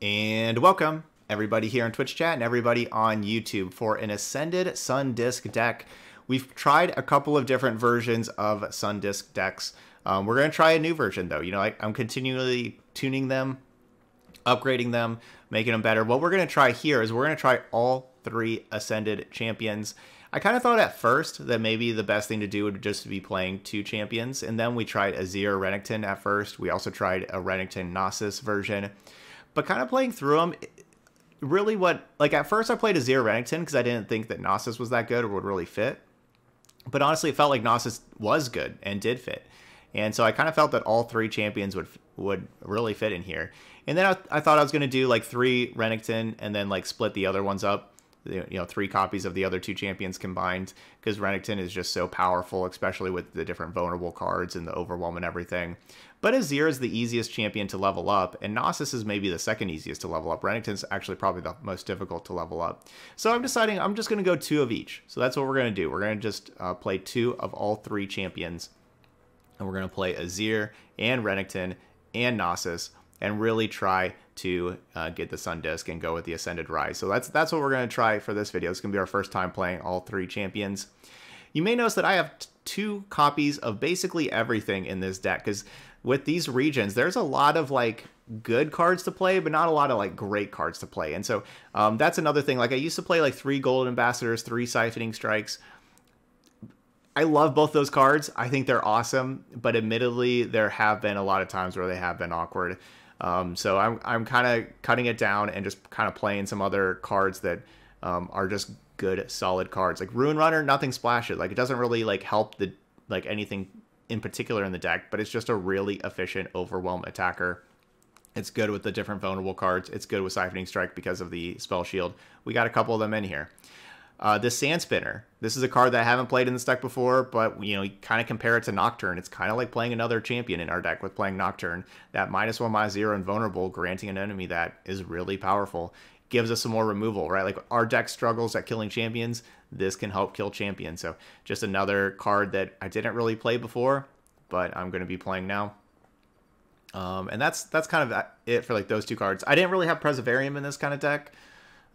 And welcome everybody here on Twitch chat and everybody on YouTube for an Ascended Sun Disc deck. We've tried a couple of different versions of Sun Disc decks. Um, we're going to try a new version though. You know, I, I'm continually tuning them, upgrading them, making them better. What we're going to try here is we're going to try all three Ascended champions. I kind of thought at first that maybe the best thing to do would just be playing two champions. And then we tried Azir Renekton at first. We also tried a Renekton Nasus version. But kind of playing through them, really what, like at first I played Azir Renekton because I didn't think that Nasus was that good or would really fit. But honestly, it felt like Nasus was good and did fit. And so I kind of felt that all three champions would would really fit in here. And then I, I thought I was going to do like three Renekton and then like split the other ones up you know three copies of the other two champions combined because Renekton is just so powerful, especially with the different vulnerable cards and the overwhelm and everything. But Azir is the easiest champion to level up, and Nasus is maybe the second easiest to level up. Renekton's actually probably the most difficult to level up. So I'm deciding I'm just going to go two of each. So that's what we're going to do. We're going to just uh, play two of all three champions, and we're going to play Azir and Renekton and Nasus and really try to uh, get the Sun Disc and go with the Ascended Rise. So that's that's what we're going to try for this video. It's going to be our first time playing all three champions. You may notice that I have two copies of basically everything in this deck because with these regions, there's a lot of like good cards to play, but not a lot of like great cards to play. And so um, that's another thing. Like I used to play like three Gold Ambassadors, three Siphoning Strikes. I love both those cards. I think they're awesome, but admittedly, there have been a lot of times where they have been awkward. Um, so I'm, I'm kind of cutting it down and just kind of playing some other cards that um, are just good, solid cards. Like Ruin Runner, nothing splashes. Like it doesn't really like help the like anything in particular in the deck, but it's just a really efficient overwhelm attacker. It's good with the different vulnerable cards. It's good with Siphoning Strike because of the spell shield. We got a couple of them in here. Uh, this Sand Spinner. This is a card that I haven't played in this deck before, but you know, you kind of compare it to Nocturne. It's kind of like playing another champion in our deck with playing Nocturne. That minus one, minus zero, and vulnerable, granting an enemy that is really powerful. Gives us some more removal, right? Like our deck struggles at killing champions. This can help kill champions. So just another card that I didn't really play before, but I'm going to be playing now. Um, and that's that's kind of it for like those two cards. I didn't really have Preservarium in this kind of deck.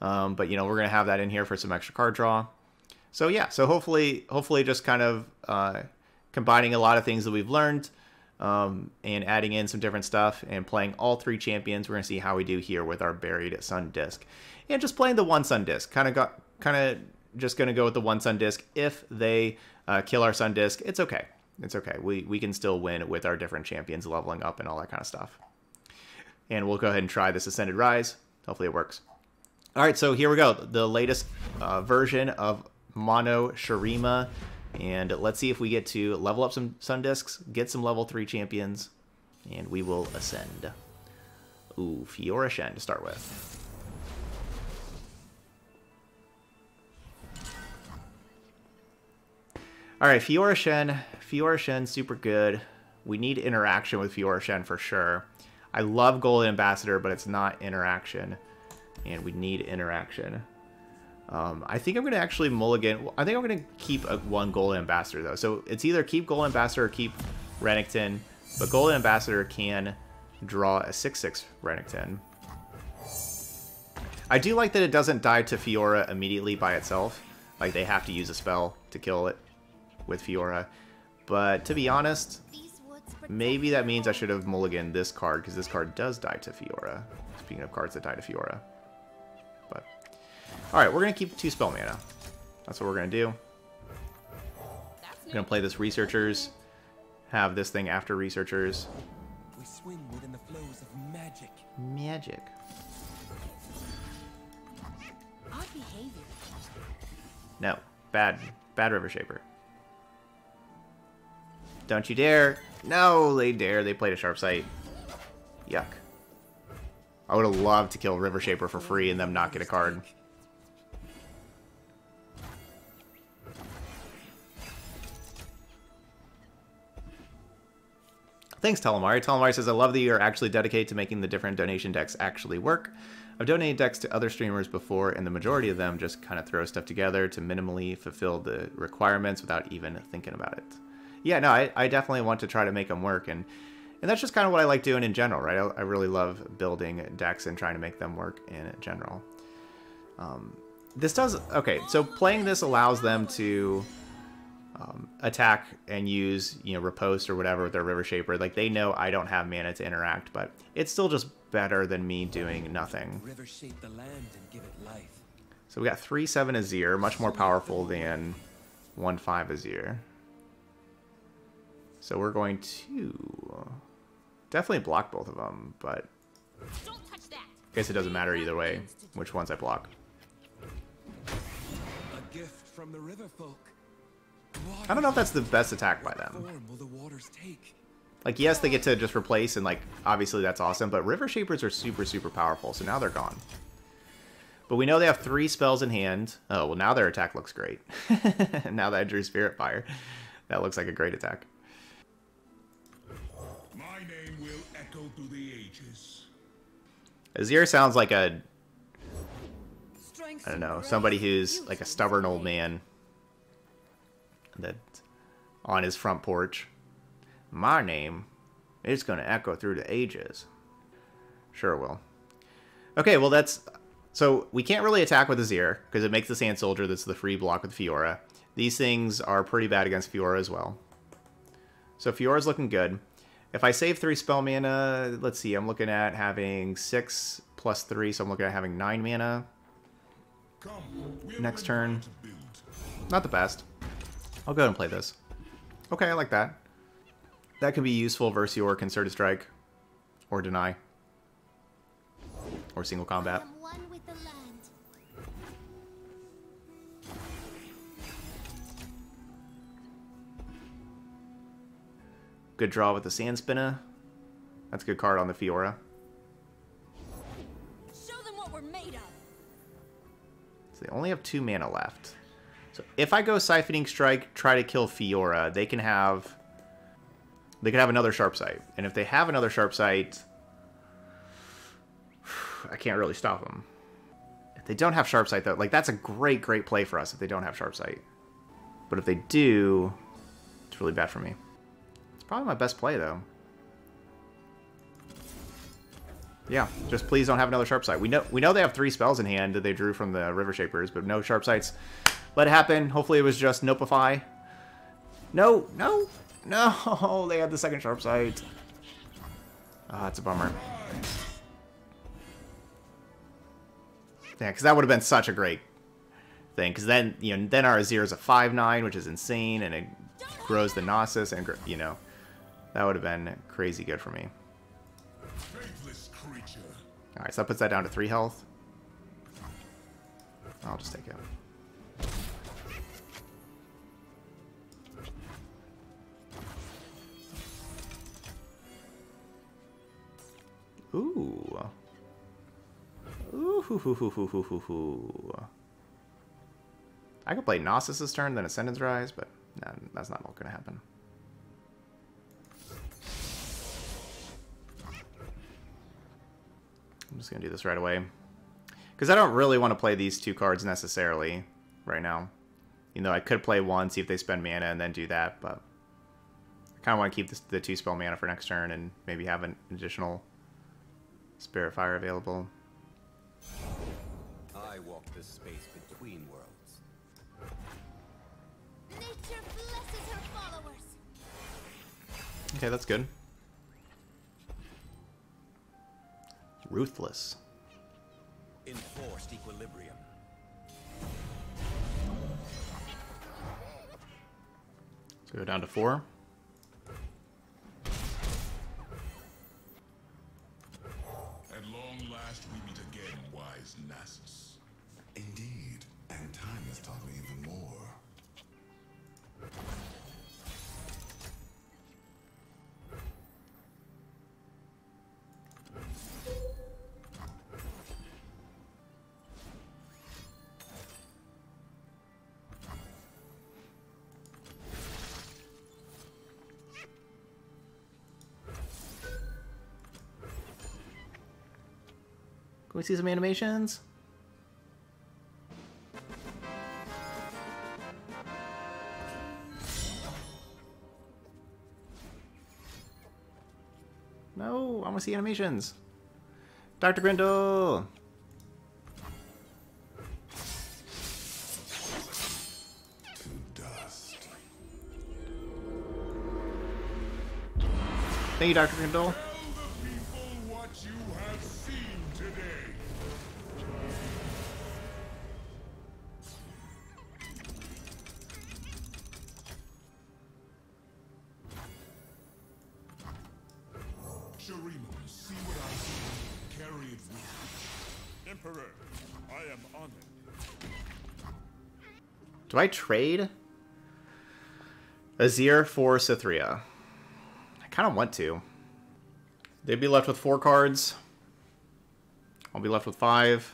Um, but you know, we're gonna have that in here for some extra card draw. So yeah, so hopefully, hopefully, just kind of uh, combining a lot of things that we've learned um, and adding in some different stuff and playing all three champions. We're gonna see how we do here with our buried sun disc, and just playing the one sun disc. Kind of got, kind of just gonna go with the one sun disc. If they uh, kill our sun disc, it's okay. It's okay. We we can still win with our different champions leveling up and all that kind of stuff. And we'll go ahead and try this Ascended Rise. Hopefully it works. All right, so here we go. The latest uh, version of Mono Shurima. And let's see if we get to level up some Sun Discs, get some level 3 champions, and we will ascend. Ooh, Fiora Shen to start with. Alright, Fiora Shen. Fiora Shen, super good. We need interaction with Fiora Shen for sure. I love Golden Ambassador, but it's not interaction and we need interaction. Um, I think I'm going to actually mulligan. I think I'm going to keep a, one Gold Ambassador, though. So it's either keep Gold Ambassador or keep Renekton. But Gold Ambassador can draw a 6-6 Renekton. I do like that it doesn't die to Fiora immediately by itself. Like, they have to use a spell to kill it with Fiora. But to be honest, maybe that means I should have mulliganed this card, because this card does die to Fiora. Speaking of cards that die to Fiora. Alright, we're going to keep two spell mana. That's what we're going to do. I'm going to play this Researchers. Have this thing after Researchers. We swim within the flows of magic. Magic. No. Bad. Bad River Shaper. Don't you dare. No, they dare. They played a Sharp Sight. Yuck. I would have loved to kill River Shaper for free and them not get a card. Thanks, Telemari. Telemari says, I love that you're actually dedicated to making the different donation decks actually work. I've donated decks to other streamers before, and the majority of them just kind of throw stuff together to minimally fulfill the requirements without even thinking about it. Yeah, no, I, I definitely want to try to make them work, and And that's just kind of what I like doing in general, right? I, I really love building decks and trying to make them work in general. Um, this does... Okay, so playing this allows them to um, attack and use, you know, riposte or whatever with their River Shaper. Like, they know I don't have mana to interact, but it's still just better than me doing nothing. River shape the land and give it life. So we got 3-7 Azir, much more powerful than 1-5 Azir. So we're going to definitely block both of them, but Don't touch that. I guess it doesn't matter either way which ones I block. A gift from the river folk. I don't know if that's the best attack by them. Form will the waters take? Like, yes, they get to just replace, and, like, obviously that's awesome, but River Shapers are super, super powerful, so now they're gone. But we know they have three spells in hand. Oh, well, now their attack looks great. now that I drew Spirit Fire, that looks like a great attack. My name will echo through the ages. Azir sounds like a... I don't know, somebody who's like a stubborn old man that on his front porch. My name is going to echo through the ages. Sure will. Okay, well that's so we can't really attack with Azir because it makes the Sand Soldier that's the free block with Fiora. These things are pretty bad against Fiora as well. So Fiora's looking good. If I save three spell mana, let's see, I'm looking at having six plus three, so I'm looking at having nine mana. Next turn. how to build. Not the best. I'll go ahead and play this. Okay, I like that. That could be useful versus your Concerted Strike. Or Deny. Or Single Combat. I'm one with the land. Good draw with the Sand Spinner. That's a good card on the Fiora. Show them what we're made of. So they only have two mana left. So if I go Siphoning Strike, try to kill Fiora, they can have... They can have another Sharp Sight. And if they have another Sharp Sight... I can't really stop them. If they don't have Sharp Sight, though, like, that's a great, great play for us if they don't have Sharp Sight. But if they do, it's really bad for me. It's probably my best play, though. Yeah, just please don't have another sharp sight. We know we know they have three spells in hand that they drew from the River Shapers, but no sharp sights. Let it happen. Hopefully it was just Nopeify. No, no, no! They had the second sharp sight. Ah, it's a bummer. Yeah, because that would have been such a great thing. Because then, you know, then our Azir is a 5-9, which is insane, and it grows the Gnosis, and, you know, that would have been crazy good for me. Alright, so that puts that down to 3 health. I'll just take it. Ooh. Ooh, hoo, hoo, hoo. I could play Gnosis turn, then Ascendant's Rise, but nah, that's not going to happen. I'm just going to do this right away. Because I don't really want to play these two cards necessarily right now. You know, I could play one, see if they spend mana, and then do that, but I kind of want to keep this, the two spell mana for next turn and maybe have an additional Spirit Fire available. I walk the space between worlds. Nature blesses her followers. Okay, that's good. Ruthless. Enforced equilibrium. So go down to four. Last we meet again, wise Nasus. Indeed, and time has taught me even more. We see some animations? No, I want to see animations. Dr. Grindle. Thank you, Dr. Grindle. Emperor, I am honored. Do I trade Azir for Cithria? I kind of want to. They'd be left with four cards. I'll be left with five.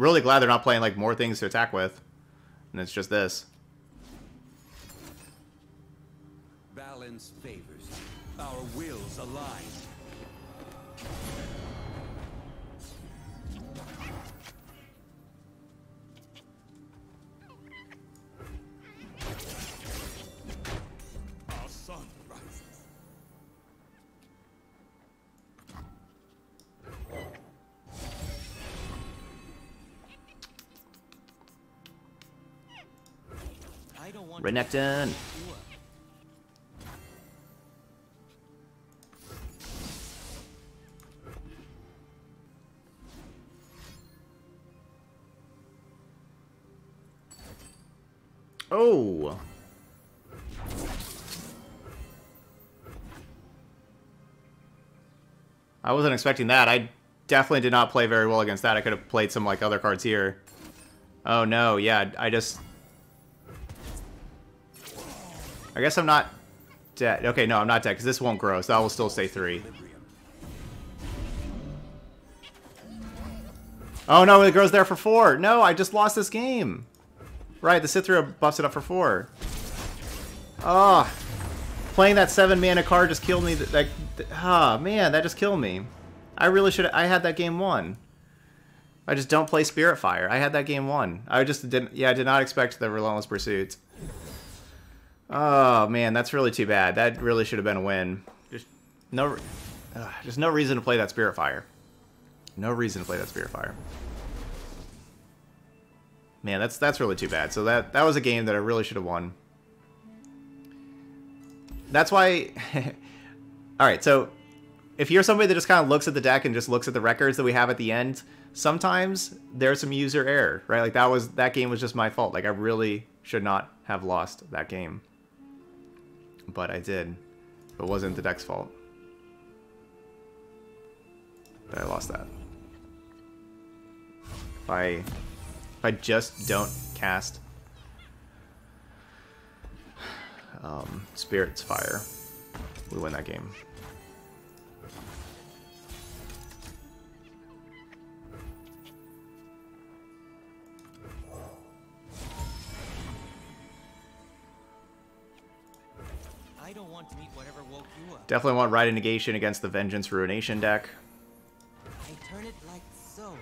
Really glad they're not playing like more things to attack with. And it's just this. Balance favors. Our wills align. Renekton. Oh. I wasn't expecting that. I definitely did not play very well against that. I could have played some like other cards here. Oh no, yeah, I just I guess I'm not dead. Okay, no, I'm not dead because this won't grow, so I will still stay three. Oh no, it grows there for four. No, I just lost this game. Right, the Cithria buffs it up for four. Ah, playing that seven mana card just killed me. That, ah man, that just killed me. I really should. I had that game won. I just don't play Spirit Fire. I had that game won. I just didn't. Yeah, I did not expect the Relentless Pursuit. Oh man, that's really too bad. That really should have been a win. Just no, uh, just no reason to play that Spirit Fire. No reason to play that Spirit Fire. Man, that's that's really too bad. So that that was a game that I really should have won. That's why. All right, so if you're somebody that just kind of looks at the deck and just looks at the records that we have at the end, sometimes there's some user error, right? Like that was that game was just my fault. Like I really should not have lost that game, but I did. It wasn't the deck's fault. That I lost that. If I if I just don't cast um, Spirit's Fire, we win that game. Definitely want Rite of Negation against the Vengeance Ruination deck. I turn it like so.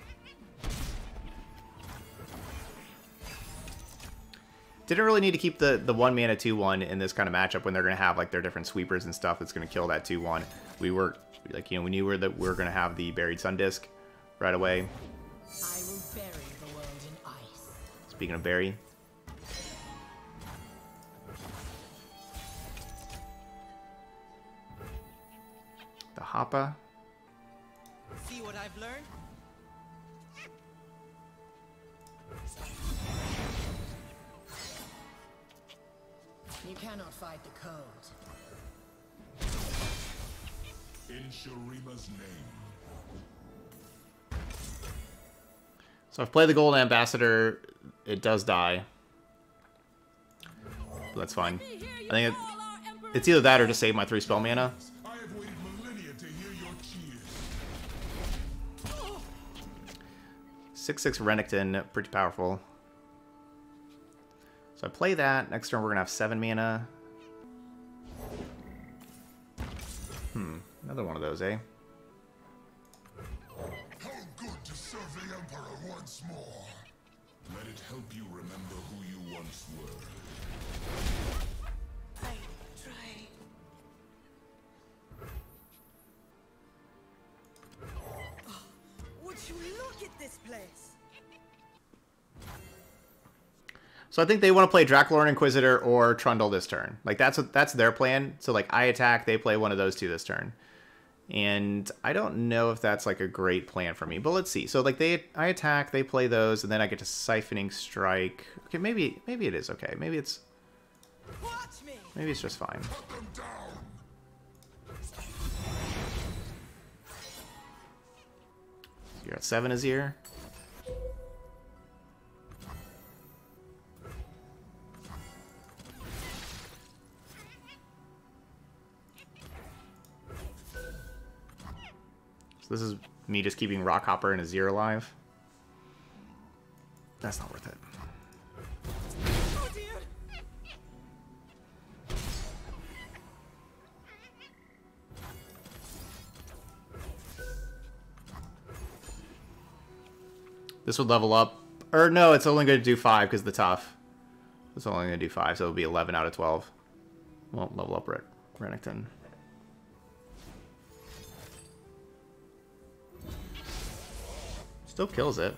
Didn't really need to keep the, the 1 mana 2 1 in this kind of matchup when they're going to have like their different sweepers and stuff that's going to kill that 2 1. We were, like, you know, we knew that we were going to have the Buried Sun Disc right away. I will bury the world in ice. Speaking of Barry. Hoppa. See what I've learned? You cannot fight the cold. In Shurima's name. So I've played the Golden Ambassador. It does die. But that's fine. I think it, it's either that or just save my three spell mana. 6-6 Renekton, pretty powerful. So I play that. Next turn we're going to have 7 mana. Hmm, another one of those, eh? How good to serve the Emperor once more. Let it help you remember who you once were. I try. Would you look at this place? So I think they want to play Draculorn Inquisitor or Trundle this turn. Like that's that's their plan. So like I attack, they play one of those two this turn. And I don't know if that's like a great plan for me, but let's see. So like they I attack, they play those, and then I get to siphoning strike. Okay, maybe maybe it is okay. Maybe it's maybe it's just fine. You're at seven Azir. So this is me just keeping Rockhopper and Azir alive. That's not worth it. This would level up. Or no, it's only going to do 5 because the tough. It's only going to do 5, so it'll be 11 out of 12. Won't level up Ren Renekton. Still kills it.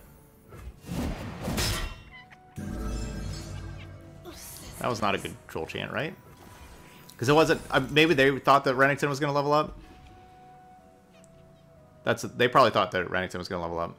That was not a good troll chant, right? Because it wasn't. Uh, maybe they thought that Renekton was going to level up. That's. They probably thought that Renekton was going to level up.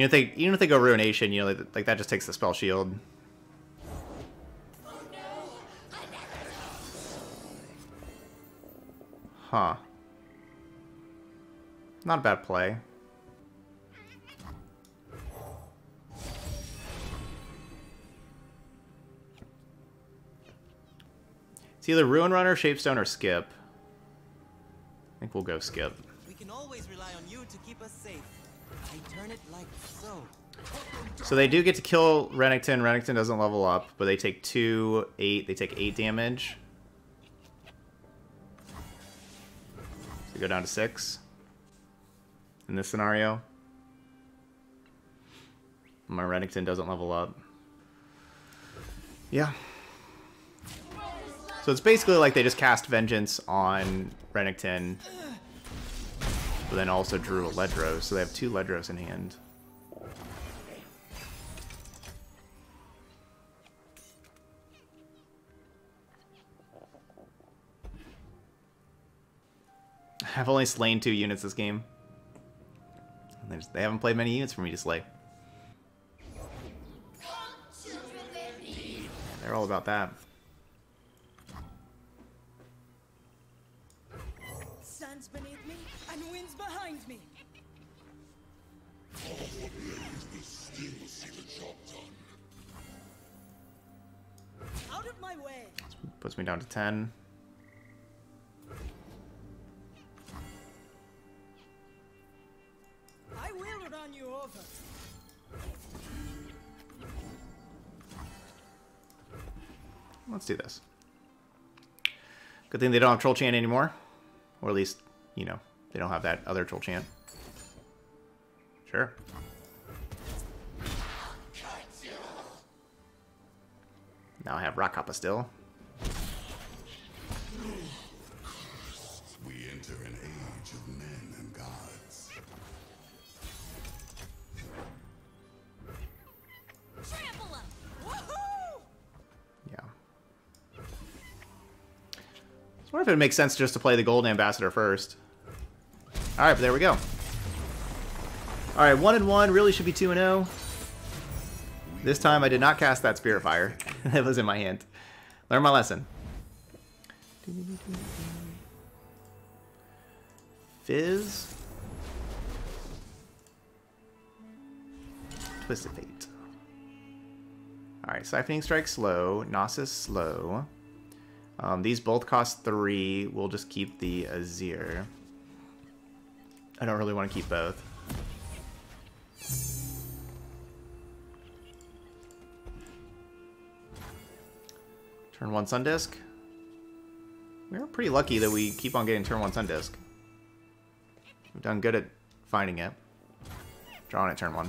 You know, if they even if they go ruination, you know, like, like that just takes the spell shield. Huh. Not a bad play. It's either Ruin Runner, Shapestone, or Skip. I think we'll go Skip. We can always rely on you to keep us safe. So. They do get to kill Renekton. Renekton doesn't level up, but they take two, eight. They take eight damage. So go down to six in this scenario. My Renekton doesn't level up. Yeah. So it's basically like they just cast Vengeance on Renekton, but then also drew a Ledros, so they have two Ledros in hand. I've only slain two units this game. They, just, they haven't played many units for me to slay. They're all about that. Puts me down to 10. I will run you over. Let's do this. Good thing they don't have Troll Chant anymore. Or at least, you know, they don't have that other Troll Chant. Sure. Now I have Rockhopper still. We enter an age of men and gods. Trample 'em! Woohoo! Yeah. wonder if it makes sense just to play the Golden Ambassador first. Alright, but there we go. Alright, 1 and 1 really should be 2 and 0. This time I did not cast that Spirit Fire. it was in my hand. Learn my lesson. Fizz. Twisted Fate. Alright, Siphoning Strike slow, Gnosis slow. Um, these both cost three. We'll just keep the Azir. I don't really want to keep both. Turn one Sun Disc. We're pretty lucky that we keep on getting turn one Sun Disc. We've done good at finding it. Drawing it turn one.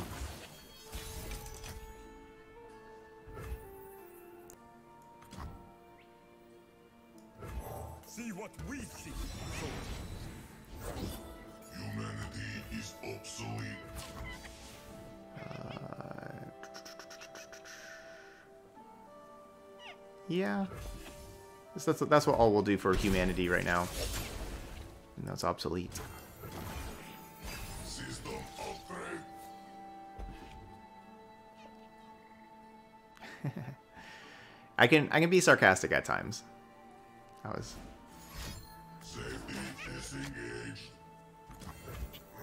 See what we see. Humanity is obsolete. Uh, yeah. That's, that's, what all we'll do for humanity right now. And that's obsolete. I can I can be sarcastic at times. I was.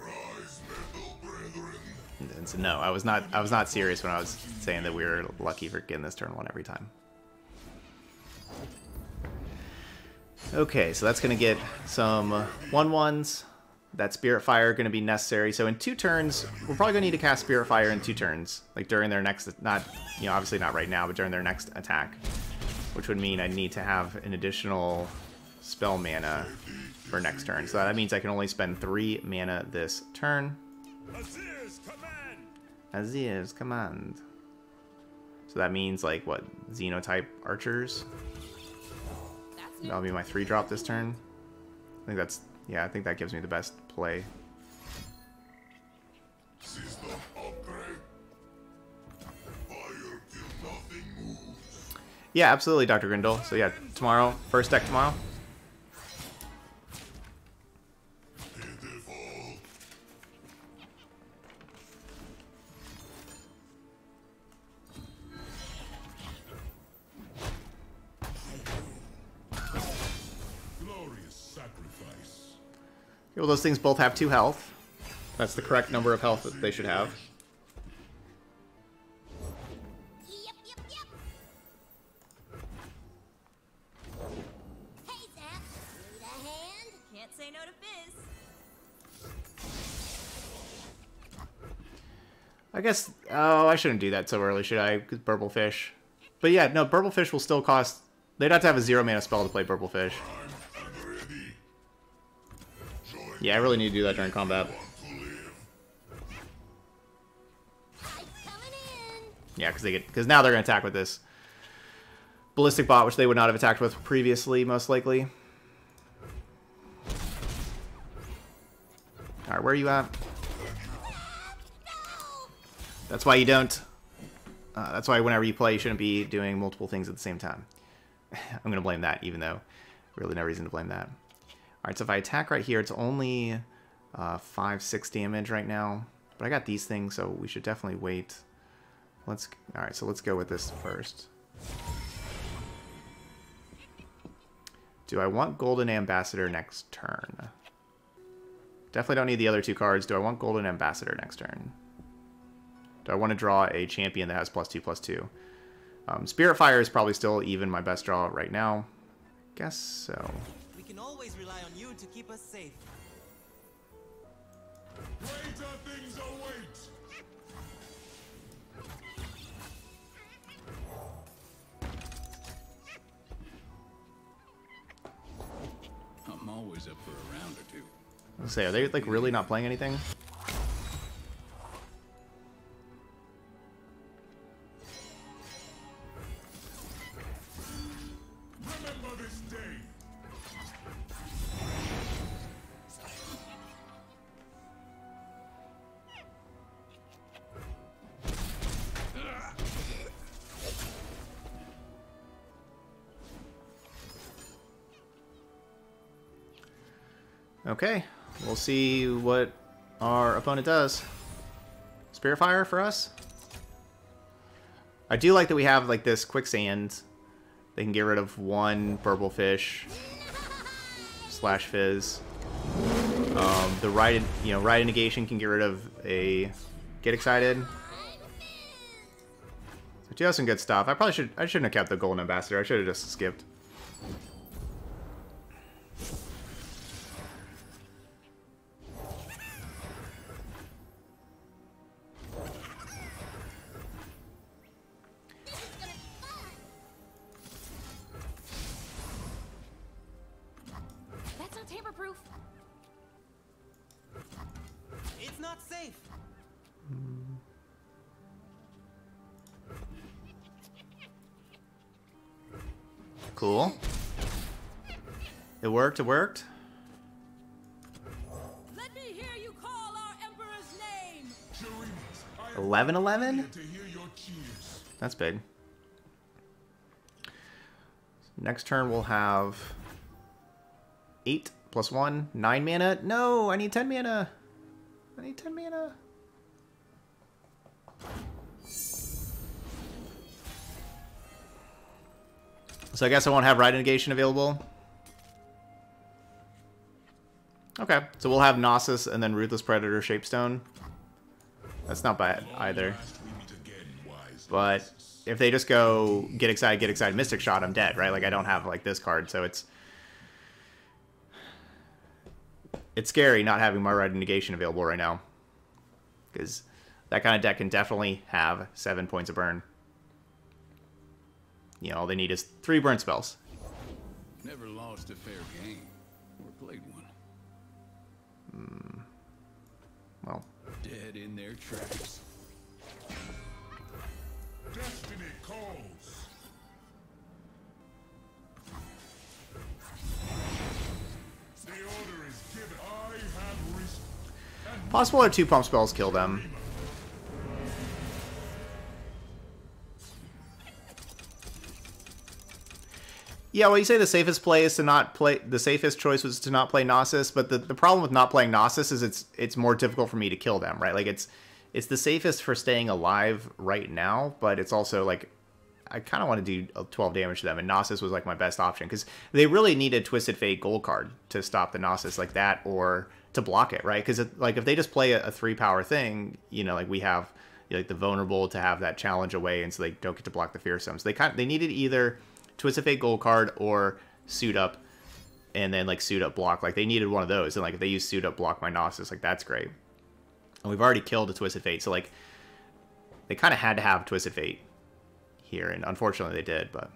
Rise, so no, I was not I was not serious when I was saying that we were lucky for getting this turn one every time. Okay, so that's gonna get some uh, one ones. That Spirit Fire going to be necessary. So in two turns, we're probably going to need to cast Spirit Fire in two turns. Like during their next, not, you know, obviously not right now, but during their next attack. Which would mean I need to have an additional spell mana for next turn. So that means I can only spend three mana this turn. Azir's command. Azir's command. So that means like what? Xenotype archers? That'll be my three drop this turn. I think that's yeah, I think that gives me the best play. Yeah, absolutely, Dr. Grindle. So yeah, tomorrow, first deck tomorrow. Well, those things both have two health. That's the correct number of health that they should have. Yep, yep, yep. Hey, Zap. Need a hand? Can't say no to Fizz. I guess. Oh, I shouldn't do that so early, should I? 'Cause Burblefish. But yeah, no, Burblefish will still cost. They'd have to have a zero mana spell to play Burblefish. Yeah, I really need to do that during combat. Yeah, because they get because now they're gonna attack with this ballistic bot, which they would not have attacked with previously, most likely. All right, where are you at? That's why you don't. Uh, that's why whenever you play, you shouldn't be doing multiple things at the same time. I'm gonna blame that, even though really no reason to blame that. All right, so if I attack right here, it's only uh, five, six damage right now. But I got these things, so we should definitely wait. Let's. All right, so let's go with this first. Do I want Golden Ambassador next turn? Definitely don't need the other two cards. Do I want Golden Ambassador next turn? Do I want to draw a champion that has plus two, plus two? Um, Spirit Fire is probably still even my best draw right now. I Guess so. We can always rely on you to keep us safe. Greater things await. I'm always up for a round or two. Say, are they like really not playing anything? See what our opponent does. Spirit Fire for us. I do like that we have like this quicksand. They can get rid of one purple fish slash fizz. Um, the ride, you know, ride negation can get rid of a get excited. So do have some good stuff. I probably should. I shouldn't have kept the golden ambassador. I should have just skipped. Cool. It worked. It worked. Let me hear you call our Emperor's name. 11 11? To hear your cheers. That's big. Next turn we'll have 8 plus 1, 9 mana. No, I need 10 mana. I need 10 mana. So I guess I won't have Ride Negation available. Okay, so we'll have Gnosis and then Ruthless Predator Shapestone. That's not bad either. But if they just go get excited, get excited, Mystic Shot, I'm dead, right? Like I don't have like this card, so it's it's scary not having my Ride Negation available right now. Because that kind of deck can definitely have seven points of burn. You know, all they need is three burn spells. Never lost a fair game. Or played one. Hmm. Well, Dead in their tracks. Destiny calls. The order is given. I have risen. possible or two pump spells kill them. Yeah, well, you say the safest play is to not play. The safest choice was to not play Gnosis, but the, the problem with not playing Gnosis is it's it's more difficult for me to kill them, right? Like it's it's the safest for staying alive right now, but it's also like I kind of want to do uh, 12 damage to them, and Gnosis was like my best option because they really needed Twisted Fate Gold card to stop the Gnosis like that or to block it, right? Because like if they just play a, a three power thing, you know, like we have like the vulnerable to have that challenge away, and so they don't get to block the fearsomes. They kind of, they needed either Twisted Fate Gold card or suit up, and then like suit up block. Like they needed one of those, and like if they use suit up block my Gnosis, like that's great. And we've already killed a Twisted Fate, so like they kind of had to have Twisted Fate here, and unfortunately they did, but...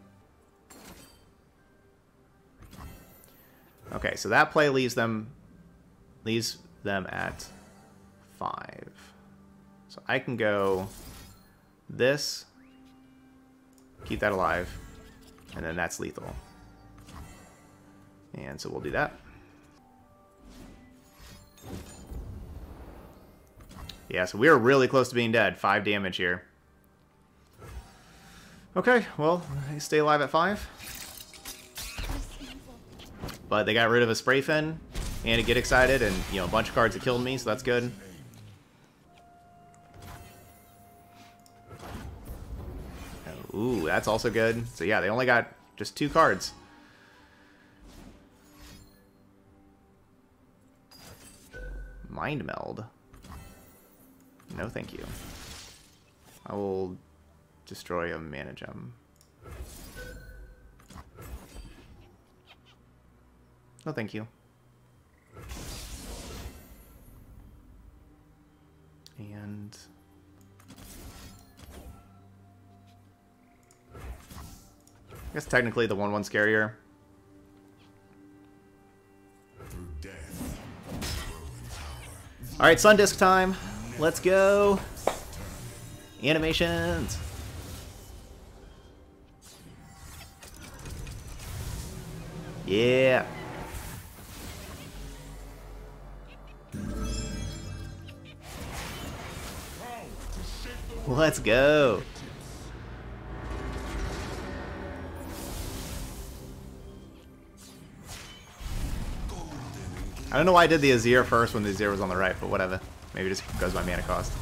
Okay, so that play leaves them leaves them at five. So I can go this, keep that alive, and then that's lethal. And so we'll do that. Yeah, so we are really close to being dead. Five damage here. Okay, well, I stay alive at five. But they got rid of a spray fin and a get excited and you know a bunch of cards that killed me, so that's good. Ooh, that's also good. So yeah, they only got just two cards. Mind meld. No, thank you. I will destroy them, manage them. No, thank you. And... I guess technically the 1-1 scarier. Alright, Sun Disc time. Let's go. Animations. Yeah. Let's go. I don't know why I did the Azir first when the Azir was on the right, but whatever. Maybe it just goes by mana cost.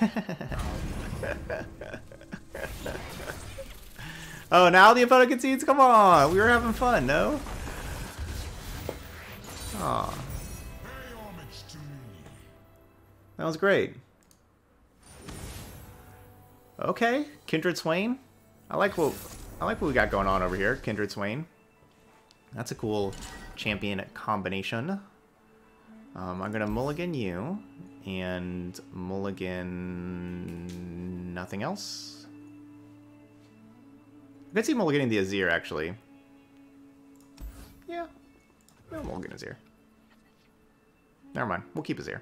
oh, now the opponent concedes? Come on! We were having fun, no? Aw. That was great. Okay, Kindred Swain. I like what I like what we got going on over here, Kindred Swain. That's a cool champion combination. Um, I'm gonna mulligan you and mulligan nothing else. I could see mulliganing the Azir actually. Yeah, no mulligan Azir. Never mind, we'll keep Azir.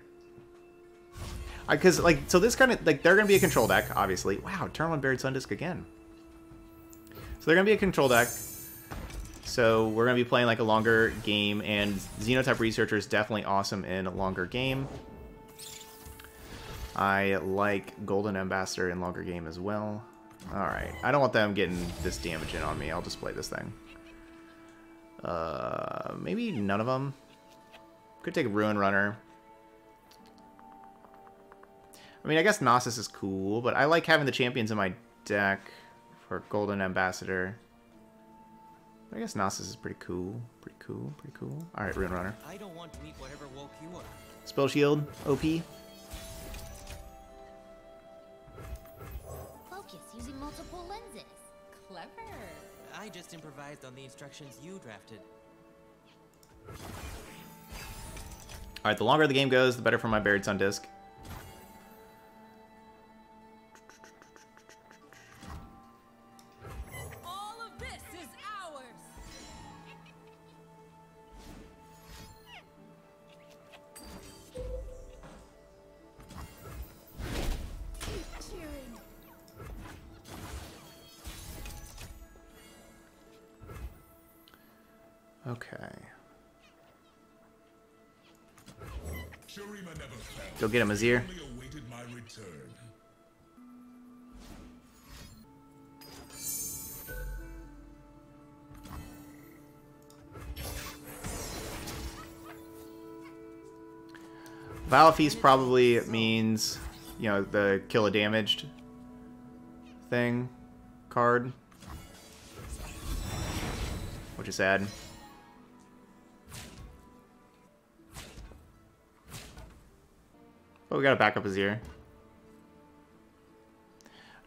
Because, like, so this kind of, like, they're going to be a control deck, obviously. Wow, turn one Buried Sun Disc again. They're going to be a control deck. So we're going to be playing, like, a longer game, and Xenotype Researcher is definitely awesome in a longer game. I like Golden Ambassador in longer game as well. Alright, I don't want them getting this damage in on me. I'll just play this thing. Uh, maybe none of them. Could take a Ruin Runner. I mean, I guess Nasus is cool, but I like having the champions in my deck for Golden Ambassador. I guess Nasus is pretty cool. Pretty cool, pretty cool. Alright, Ruin Runner. I don't want to meet whatever woke you are. Spell Shield, OP. Focus using multiple lenses. Clever. I just improvised on the instructions you drafted. Alright, the longer the game goes, the better for my Buried Sun Disc. Get him, Azir. Vow Feast probably means, you know, the kill a damaged thing card. Which is sad. We got a backup Azir.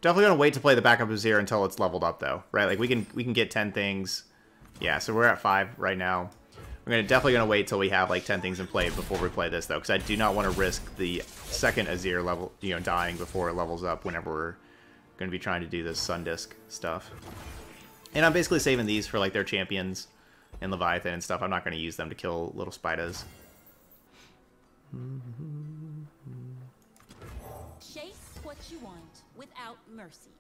Definitely gonna wait to play the backup Azir until it's leveled up though, right? Like we can we can get ten things. Yeah, so we're at five right now. We're gonna definitely gonna wait till we have like ten things in play before we play this though, because I do not want to risk the second Azir level, you know, dying before it levels up. Whenever we're gonna be trying to do this Sun Disc stuff. And I'm basically saving these for like their champions and Leviathan and stuff. I'm not gonna use them to kill little spiders. Chase you want without mercy.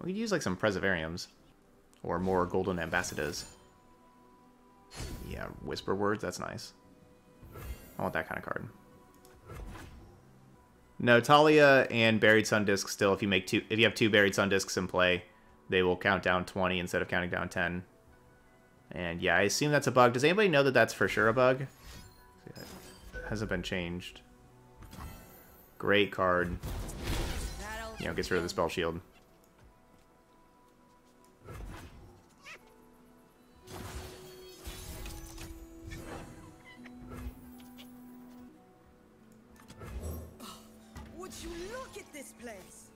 We could use like some Preservariums or more Golden Ambassadors. Yeah, Whisper Words, that's nice. I want that kind of card. No, Talia and Buried Sun Disc still, if you make two if you have two Buried Sun Discs in play, they will count down 20 instead of counting down 10. And yeah, I assume that's a bug. Does anybody know that that's for sure a bug? It hasn't been changed. Great card. You know, gets rid of the spell shield. Oh, would you look at this place?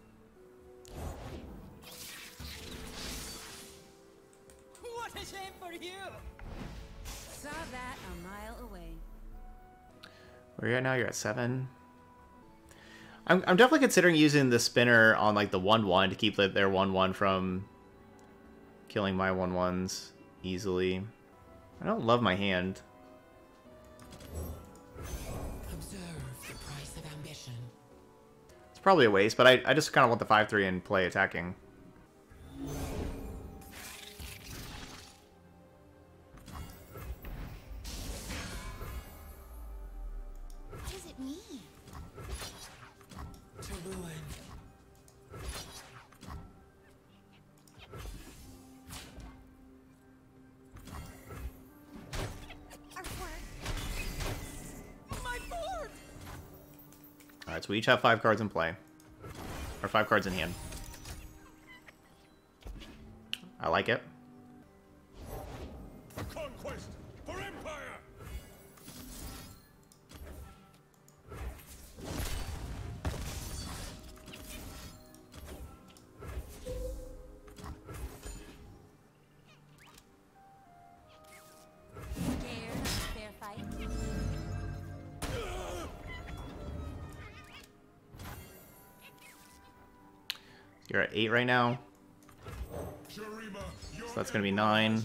What a shame for you! Saw that a mile away. Where are you at now? You're at seven. I'm, I'm definitely considering using the spinner on like the 1-1 to keep the, their 1-1 from killing my 1-1s easily. I don't love my hand. Observe the price of ambition. It's probably a waste, but I, I just kind of want the 5-3 and play attacking. So we each have five cards in play. Or five cards in hand. Eight right now. So that's gonna be nine.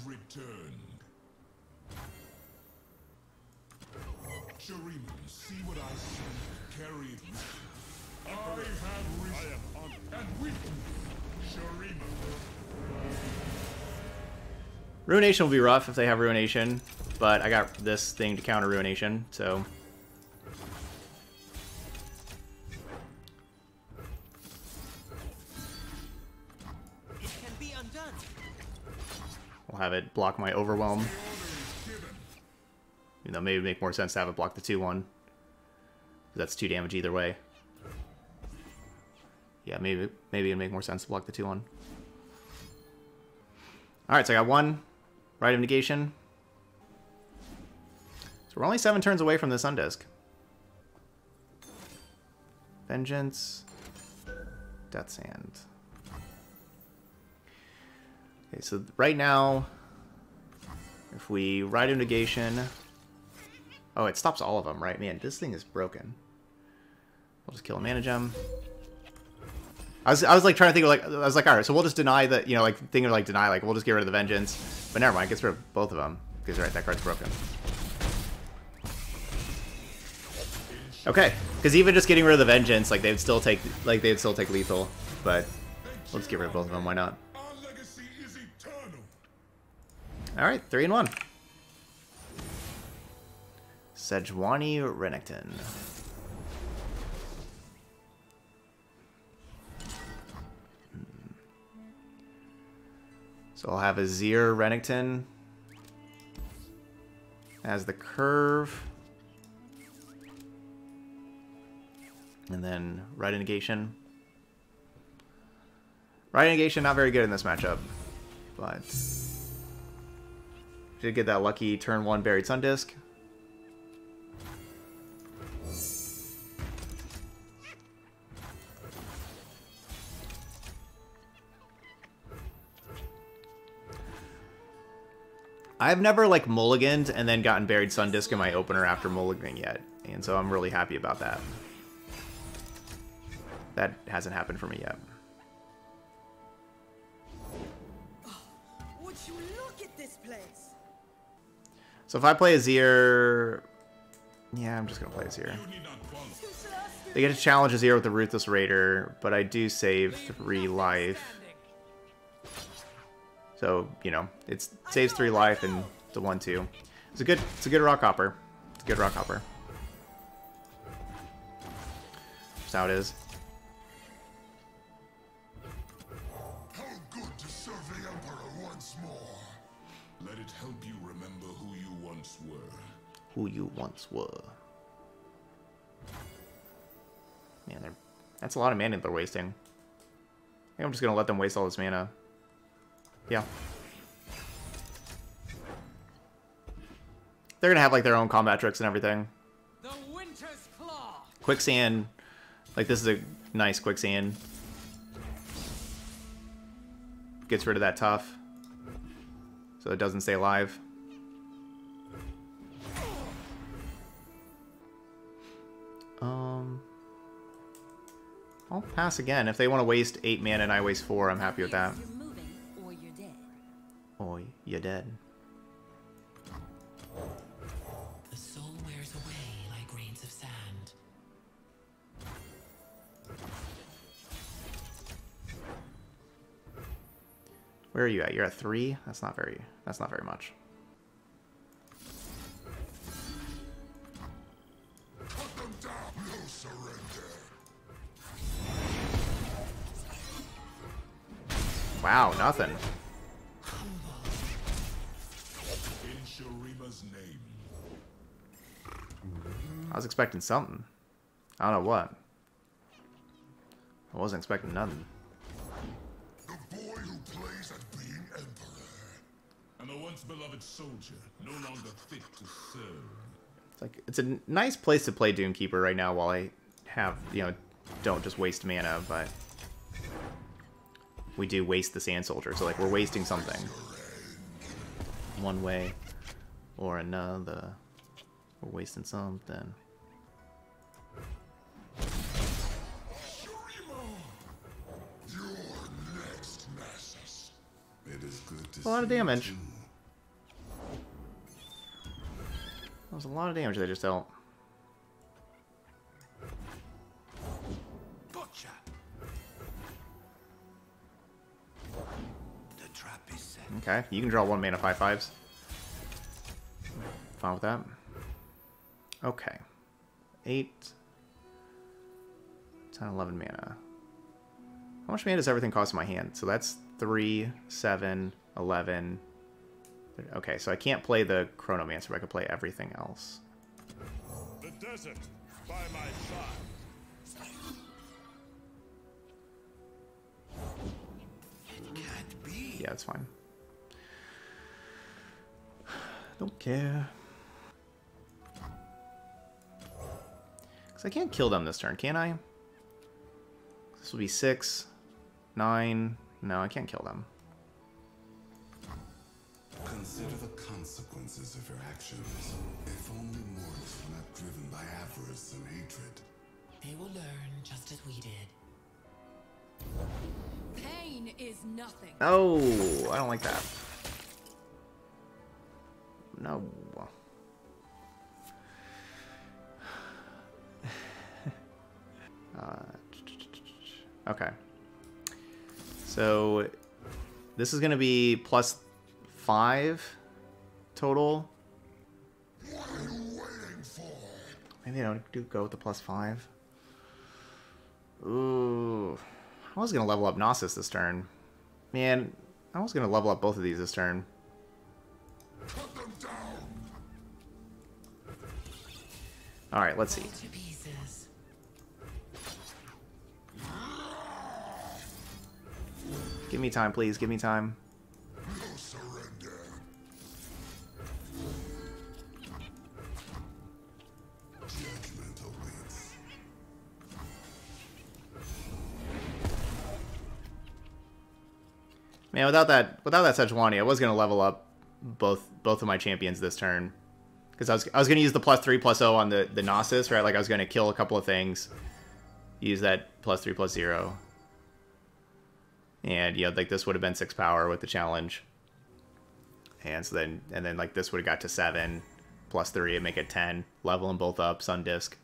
Ruination will be rough if they have Ruination, but I got this thing to counter Ruination, so... We'll have it block my Overwhelm. You know, maybe make more sense to have it block the 2-1. That's 2 damage either way. Yeah, maybe maybe it'd make more sense to block the 2-1. Alright, so I got one Rite of Negation. So we're only seven turns away from this Undisk. Vengeance. Death's Hand. Okay, so right now, if we Rite of Negation... Oh, it stops all of them, right? Man, this thing is broken. We'll just kill a mana gem. I was, I was like trying to think of like I was like all right so we'll just deny that you know like thing of like deny like we'll just get rid of the vengeance but never mind gets rid of both of them because right that card's broken okay because even just getting rid of the vengeance like they would still take like they would still take lethal but let's get rid of both of them why not our legacy is eternal. All right three and one Sejuani Renekton So I'll have Azir Renekton as the curve. And then Rite negation. Rite negation not very good in this matchup. But did get that lucky turn one buried sun disc. I've never like mulliganed and then gotten buried sun disc in my opener after mulliganing yet, and so I'm really happy about that. That hasn't happened for me yet. So if I play Azir, yeah, I'm just gonna play Azir. They get to challenge Azir with the Ruthless Raider, but I do save three life. So you know, it saves three life and the one two. It's a good, it's a good rock hopper. It's a good rock hopper. That's how it is. Who you once were. Man, they're, that's a lot of mana they're wasting. I think I'm just gonna let them waste all this mana. Yeah. They're gonna have like their own combat tricks and everything. The Winter's Claw. Quicksand, like this is a nice quicksand. Gets rid of that tough. So it doesn't stay alive. I'll pass again. If they want to waste 8 mana and I waste 4, I'm happy with that. You're moving or you're dead. Oh, you're dead. The soul wears away like grains of sand. Where are you at? You're at 3? That's not very, that's not very much. Nothing. In Shurima's name. I was expecting something. I don't know what. I wasn't expecting nothing. The boy who plays at being emperor. And the once beloved soldier, no longer fit to serve. It's like it's a nice place to play Dunekeeper right now while I have, you know, don't just waste mana, but we do waste the Sand Soldier, so like we're wasting something. One way or another. We're wasting something. A lot of damage. That was a lot of damage they just dealt. Okay, you can draw one mana five fives. Fine with that. Okay. 8, 10, 11 mana. How much mana does everything cost in my hand? So that's 3, 7, 11. Okay, so I can't play the Chronomancer, but I can play everything else. The desert by my side. Yeah, that's fine. Don't care. Because I can't kill them this turn, can I? This will be six, nine. No, I can't kill them. Consider the consequences of your actions. If only mortals were not driven by avarice and hatred. They will learn just as we did. Pain is nothing. Oh, I don't like that. No. uh, okay. So this is going to be plus five total. Maybe I don't do go with the plus five. Ooh. I was gonna level up Nasus this turn. Man, I was gonna level up both of these this turn. Alright, let's see. Give me time, please. Give me time. Man, without that without that Sejuani, I was gonna level up both both of my champions this turn. Because I was I was gonna use the plus three 0 on the, the Nasus, right? Like I was gonna kill a couple of things. Use that plus three plus zero. And you know, like this would have been six power with the challenge. And so then and then like this would have got to seven plus three and make it ten. Level them both up, Sun Disc.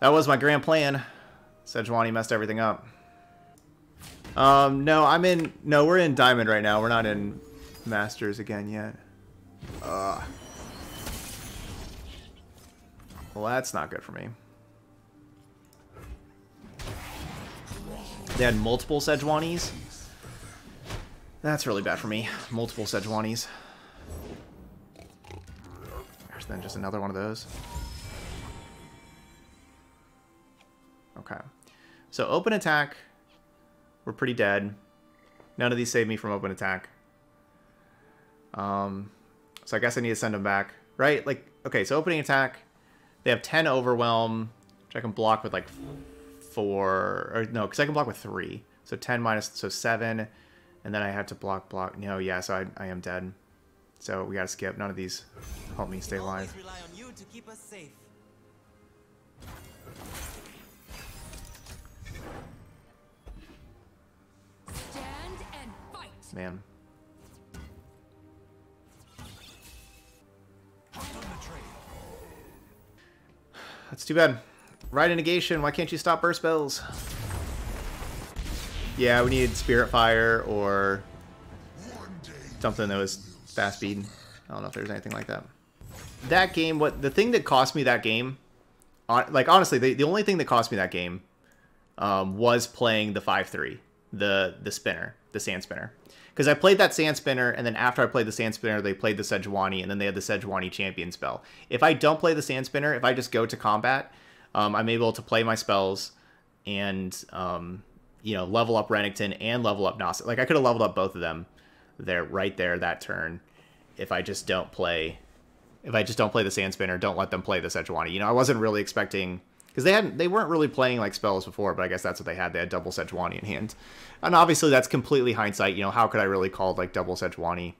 That was my grand plan. Sejuani messed everything up. Um, no, I'm in. No, we're in Diamond right now. We're not in Masters again yet. Uh. Well, that's not good for me. They had multiple Sejuanis. That's really bad for me. Multiple Sejuanis. There's then just another one of those. Okay. So open attack. We're pretty dead. None of these save me from open attack. Um, so I guess I need to send them back, right? Like, okay, so opening attack, they have 10 overwhelm, which I can block with like four, or no, because I can block with three. So 10 minus, so seven, and then I have to block, block. No, yeah, so I, I am dead. So we gotta skip. None of these help me stay We alive. always That's too bad. Rite negation. Why can't you stop burst spells? Yeah, we needed Spirit Fire or something that was fast speed. I don't know if there's anything like that. That game, what the thing that cost me that game, like honestly, the, the only thing that cost me that game um, was playing the 5-3, the the spinner, the sand spinner. Because I played that sand spinner, and then after I played the sand spinner, they played the Sejuani, and then they had the Sejuani champion spell. If I don't play the sand spinner, if I just go to combat, um, I'm able to play my spells, and um, you know level up Renekton and level up Nas. Like I could have leveled up both of them there right there that turn if I just don't play if I just don't play the Sand Spinner, don't let them play the Sejuani. You know, I wasn't really expecting because they hadn't they weren't really playing like spells before, but I guess that's what they had. They had double Sejuani in hand, and obviously that's completely hindsight. You know, how could I really call like double Sejuani?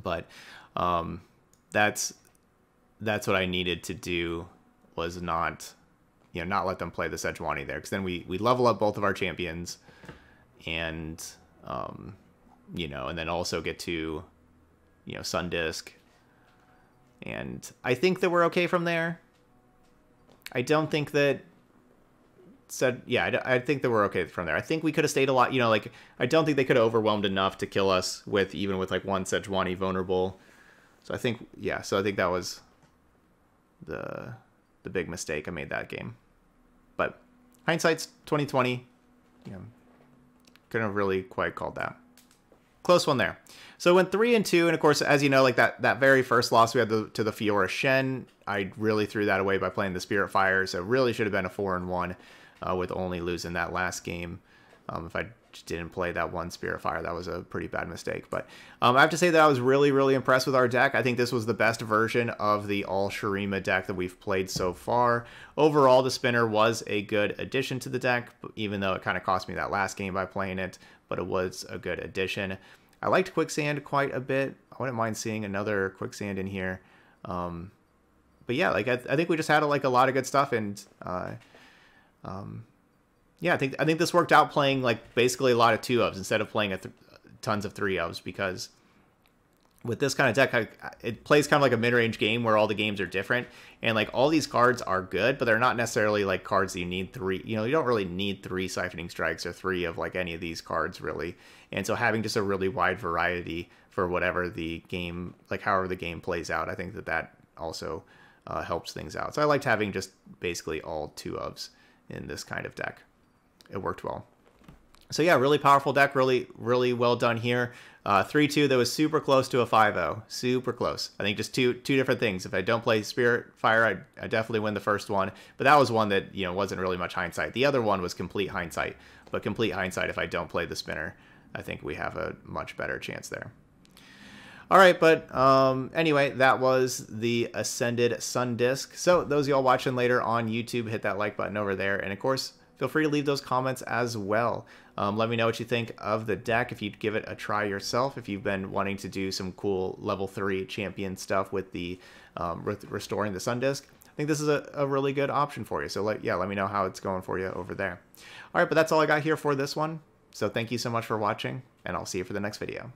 But um, that's that's what I needed to do was not you know not let them play the Sejuani there because then we we level up both of our champions and um, you know and then also get to you know Sun Disc and I think that we're okay from there. I don't think that said yeah I, I, think that we're okay from there. I think we could have stayed a lot you know like i don't think they could have overwhelmed enough to kill us with even with like one sejuani vulnerable. So i think yeah so i think that was the the big mistake i made that game. But hindsight's 2020 you know couldn't have really quite called that. Close one there. So went three and two, and of course, as you know, like that that very first loss we had the, to the Fiora Shen, I really threw that away by playing the Spirit Fire. So it really should have been a four and one, uh, with only losing that last game. Um, if I didn't play that one Spirit Fire, that was a pretty bad mistake. But um, I have to say that I was really really impressed with our deck. I think this was the best version of the all Shurima deck that we've played so far. Overall, the Spinner was a good addition to the deck, even though it kind of cost me that last game by playing it. But it was a good addition. I liked Quicksand quite a bit. I wouldn't mind seeing another Quicksand in here. Um, but yeah, like I, I, think we just had like a lot of good stuff, and uh, um, yeah, I think I think this worked out playing like basically a lot of two ofs instead of playing a th- tons of three ofs because with this kind of deck, I, it plays kind of like a mid-range game where all the games are different, and like all these cards are good, but they're not necessarily like cards that you need three. You know, you don't really need three siphoning strikes or three of like any of these cards really. And so having just a really wide variety for whatever the game, like however the game plays out, I think that that also uh, helps things out. So I liked having just basically all two ofs in this kind of deck. It worked well. So yeah, really powerful deck, really, really well done here. Uh, 3-2 that was super close to a 5-0. Super close. I think just two two different things. If I don't play Spirit Fire, I, I definitely win the first one. But that was one that, you know, wasn't really much hindsight. The other one was complete hindsight. But complete hindsight, if I don't play the Spinner, I think we have a much better chance there. All right, but um, anyway, that was the Ascended Sun Disc. So those of y'all watching later on YouTube, hit that like button over there. And of course, feel free to leave those comments as well. Um, let me know what you think of the deck if you'd give it a try yourself. If you've been wanting to do some cool level 3 champion stuff with the um, re restoring the Sun Disc, I think this is a, a really good option for you. So let, yeah, let me know how it's going for you over there. All right, but that's all I got here for this one. So thank you so much for watching, and I'll see you for the next video.